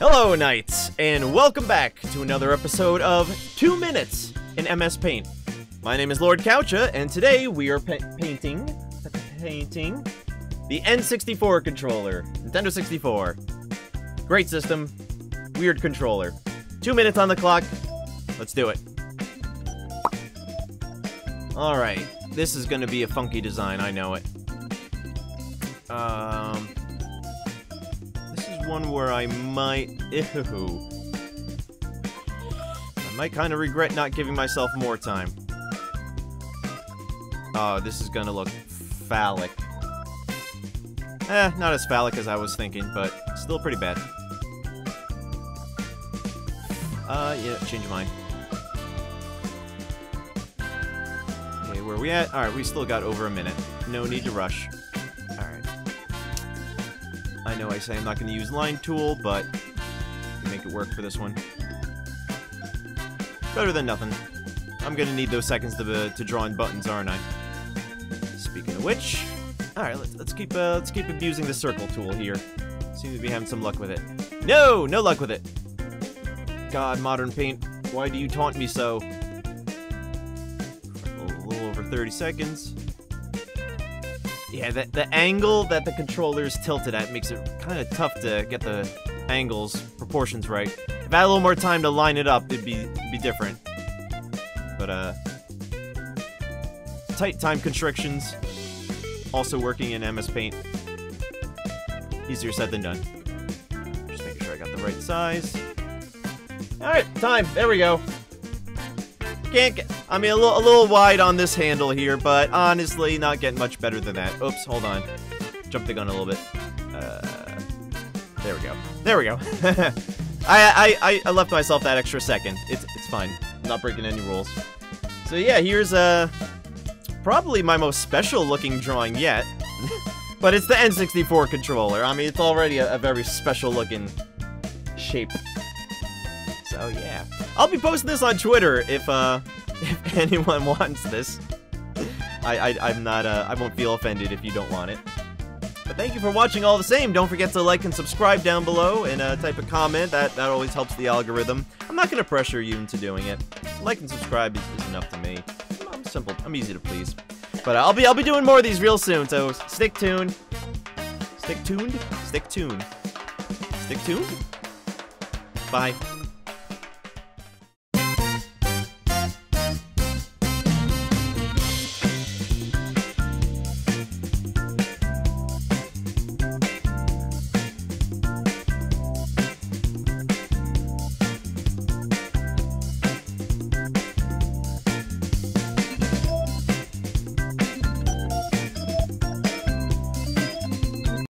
Hello, Knights, and welcome back to another episode of 2 Minutes in MS Paint. My name is Lord Coucha, and today we are pa painting, painting the N64 controller, Nintendo 64. Great system, weird controller. Two minutes on the clock, let's do it. Alright, this is gonna be a funky design, I know it. Um, one where I might... Ew. I might kind of regret not giving myself more time. Oh, this is gonna look phallic. Eh, not as phallic as I was thinking, but still pretty bad. Uh, yeah, change of mind. Okay, where are we at? Alright, we still got over a minute. No need to rush. I know I say I'm not going to use line tool, but make it work for this one. Better than nothing. I'm going to need those seconds to, uh, to draw in buttons, aren't I? Speaking of which, all right, let's, let's keep uh, let's keep abusing the circle tool here. Seems to be having some luck with it. No, no luck with it. God, Modern Paint, why do you taunt me so? A little over 30 seconds. Yeah, the, the angle that the controller is tilted at makes it kind of tough to get the angles, proportions right. If I had a little more time to line it up, it'd be, it'd be different. But, uh... Tight time constrictions. Also working in MS Paint. Easier said than done. Just making sure I got the right size. Alright, time. There we go. Can't get... I mean, a little, a little wide on this handle here, but honestly, not getting much better than that. Oops, hold on. Jump the gun a little bit. Uh, there we go. There we go. I, I, I left myself that extra second. It's, it's fine. I'm not breaking any rules. So yeah, here's uh, probably my most special looking drawing yet. but it's the N64 controller. I mean, it's already a, a very special looking shape. So yeah. I'll be posting this on Twitter if uh if anyone wants this. I, I am not uh I won't feel offended if you don't want it. But thank you for watching all the same. Don't forget to like and subscribe down below and uh, type a comment. That that always helps the algorithm. I'm not gonna pressure you into doing it. Like and subscribe is, is enough to me. I'm simple. I'm easy to please. But I'll be I'll be doing more of these real soon. So stick tuned. Stick tuned. Stick tuned. Stick tuned. Bye.